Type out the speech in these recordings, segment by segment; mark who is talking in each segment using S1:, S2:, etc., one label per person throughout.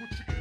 S1: put you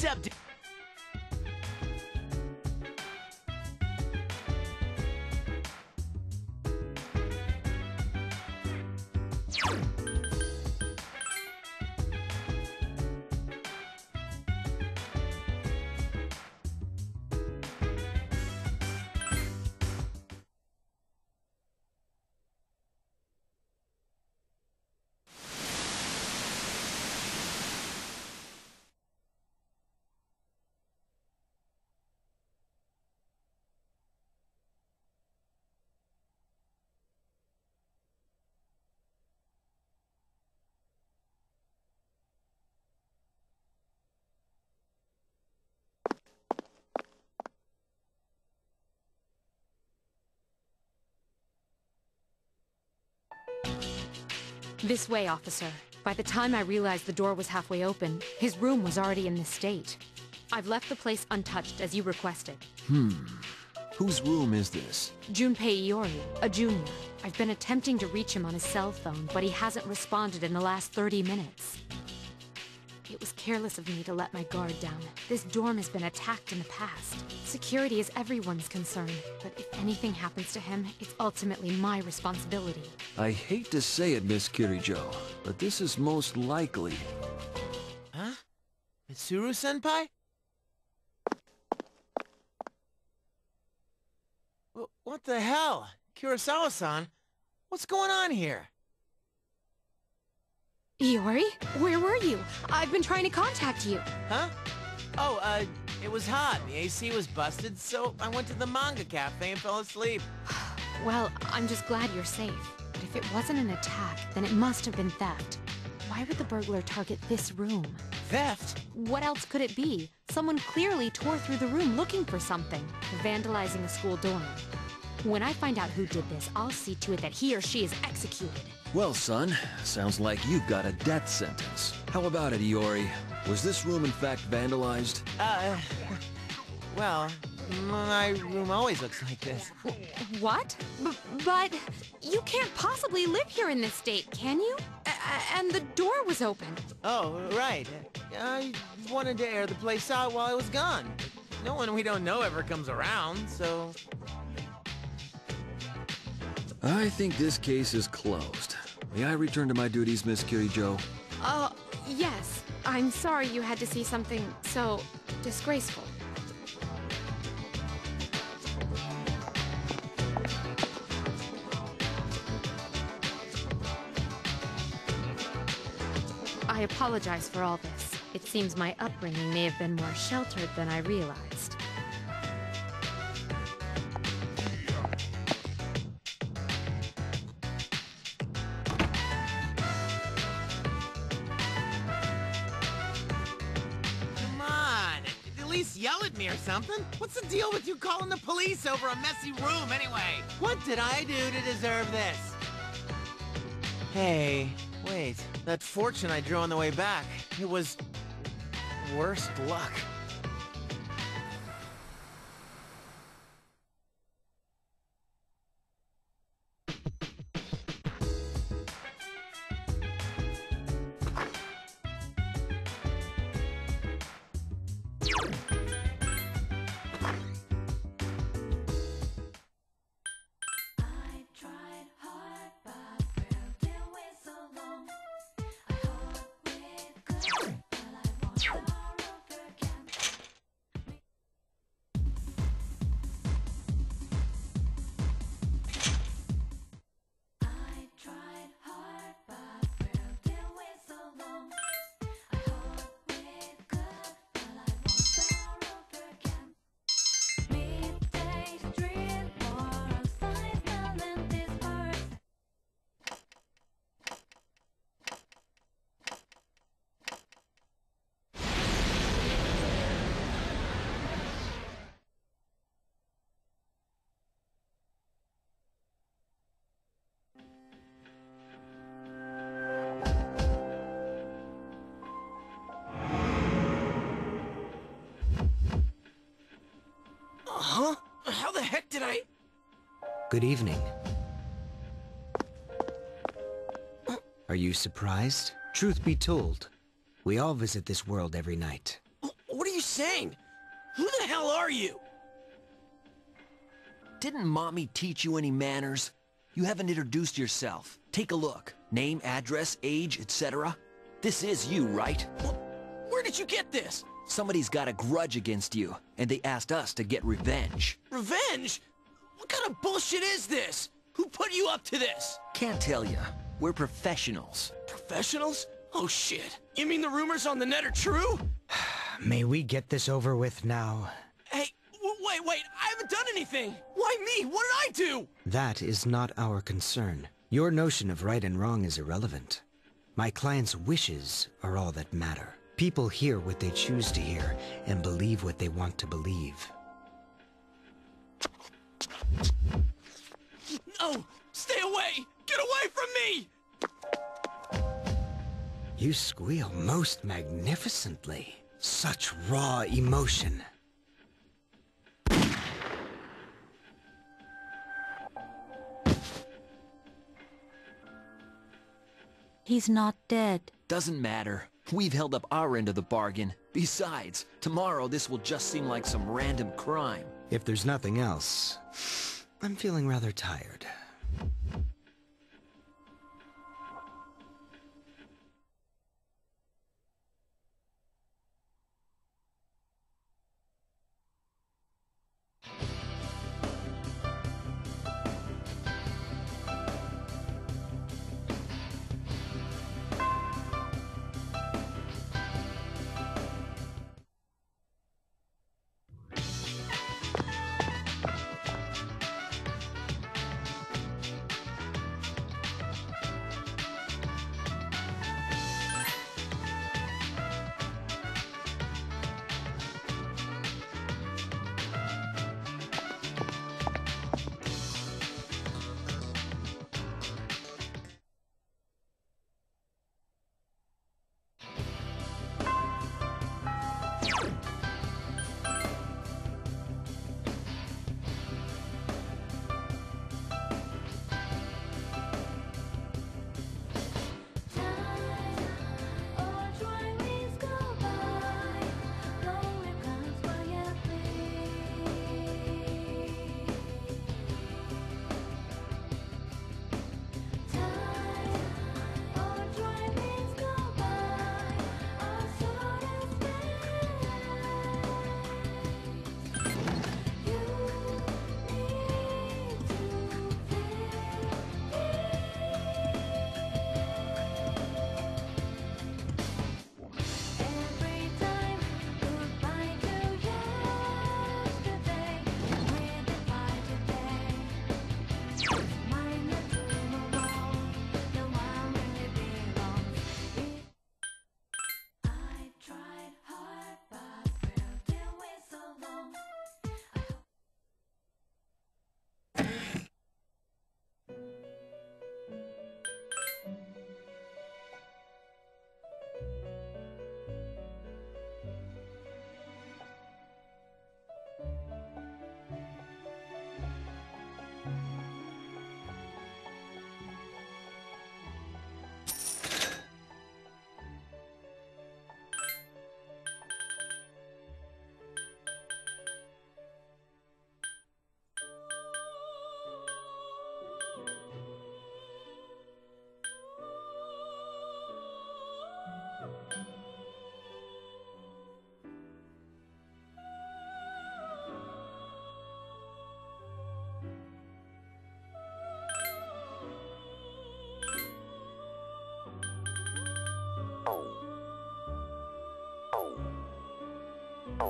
S2: Sub This way, officer. By the time I realized the door was halfway open, his room was already in this state. I've left the place untouched as you requested. Hmm.
S3: Whose room is this?
S2: Junpei Iori, a junior. I've been attempting to reach him on his cell phone, but he hasn't responded in the last 30 minutes. It was careless of me to let my guard down. This dorm has been attacked in the past. Security is everyone's concern, but if anything happens to him, it's ultimately my responsibility.
S3: I hate to say it, Miss Kirijo, but this is most likely.
S4: Huh? Mitsuru-senpai? What the hell? Kurosawa-san? What's going on here?
S2: Iori, where were you? I've been trying to contact you.
S4: Huh? Oh, uh, it was hot. The AC was busted, so I went to the manga cafe and fell asleep.
S2: Well, I'm just glad you're safe. But if it wasn't an attack, then it must have been theft. Why would the burglar target this room?
S4: Theft?
S2: What else could it be? Someone clearly tore through the room looking for something, vandalizing a school dorm. When I find out who did this, I'll see to it that he or she is executed.
S3: Well, son, sounds like you've got a death sentence. How about it, Iori? Was this room in fact vandalized?
S4: Uh, well, my room always looks like this.
S2: What? B- but you can't possibly live here in this state, can you? A- a- and the door was open.
S4: Oh, right. I wanted to air the place out while I was gone. No one we don't know ever comes around, so...
S3: I think this case is closed. May I return to my duties, Miss Kirijo?
S2: Uh, yes. I'm sorry you had to see something so disgraceful. I apologize for all this. It seems my upbringing may have been more sheltered than I realized.
S4: Something. What's the deal with you calling the police over a messy room anyway? What did I do to deserve this? Hey, wait. That fortune I drew on the way back, it was... worst luck.
S5: Good evening. Are you surprised? Truth be told, we all visit this world every night.
S4: What are you saying? Who the hell are you?
S3: Didn't Mommy teach you any manners? You haven't introduced yourself. Take a look. Name, address, age, etc. This is you, right?
S4: Where did you get this?
S3: Somebody's got a grudge against you, and they asked us to get revenge.
S4: Revenge? What kind of bullshit is this? Who put you up to this?
S3: Can't tell you. We're professionals.
S4: Professionals? Oh shit. You mean the rumors on the net are true?
S5: May we get this over with now?
S4: Hey, wait, wait, I haven't done anything. Why me? What did I do?
S5: That is not our concern. Your notion of right and wrong is irrelevant. My client's wishes are all that matter. People hear what they choose to hear and believe what they want to believe.
S4: No! Stay away! Get away from me!
S1: You squeal most magnificently. Such raw emotion.
S6: He's not dead.
S3: Doesn't matter. We've held up our end of the bargain. Besides, tomorrow this will just seem like some random crime.
S1: If there's nothing else, I'm feeling rather tired.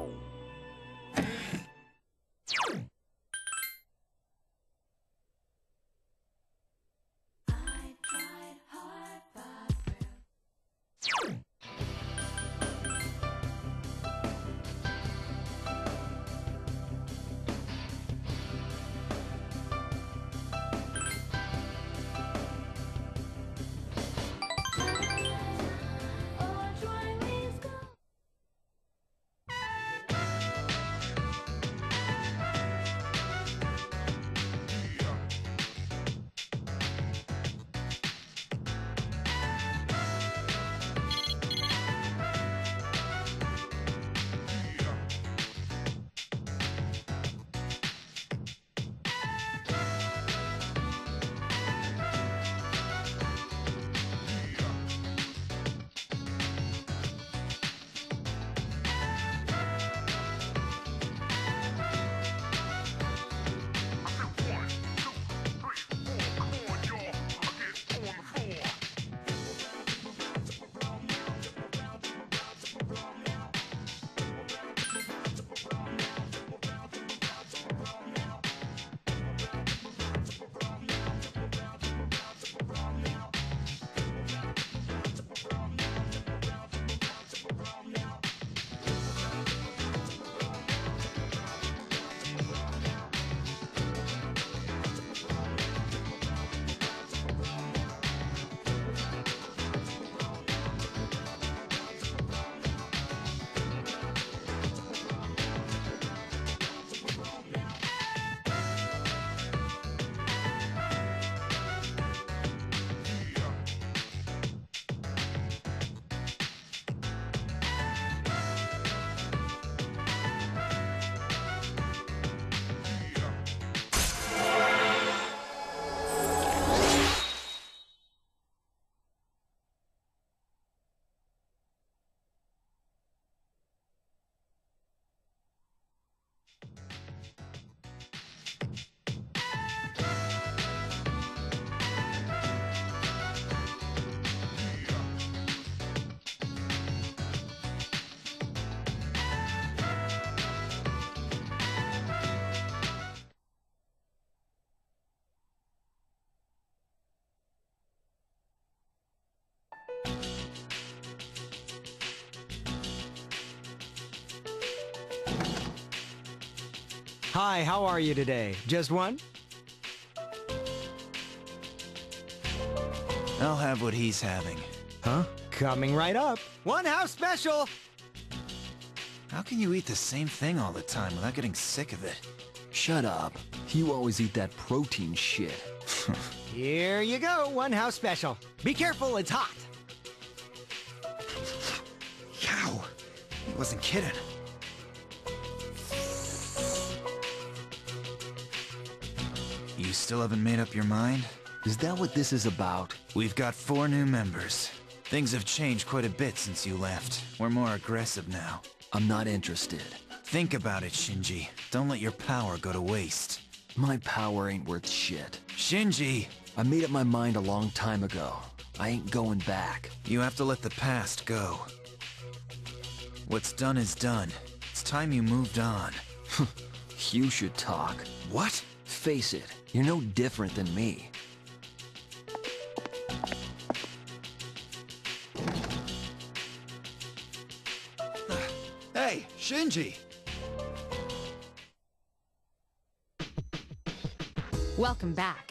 S7: I
S5: Hi, how are you today? Just one?
S8: I'll have what he's having.
S5: Huh? Coming right up. One house special!
S8: How can you eat the same thing all the time without getting sick of it?
S3: Shut up. You always eat that protein shit.
S5: Here you go, one house special. Be careful, it's hot.
S8: Cow! He wasn't kidding. You still haven't made up your mind?
S3: Is that what this is about?
S8: We've got four new members. Things have changed quite a bit since you left. We're more aggressive now.
S3: I'm not interested.
S8: Think about it, Shinji. Don't let your power go to waste.
S3: My power ain't worth shit.
S8: Shinji!
S3: I made up my mind a long time ago. I ain't going back.
S8: You have to let the past go. What's done is done. It's time you moved on.
S3: You should talk.
S8: What?
S3: Face it, you're no different than me.
S8: Hey, Shinji!
S2: Welcome back.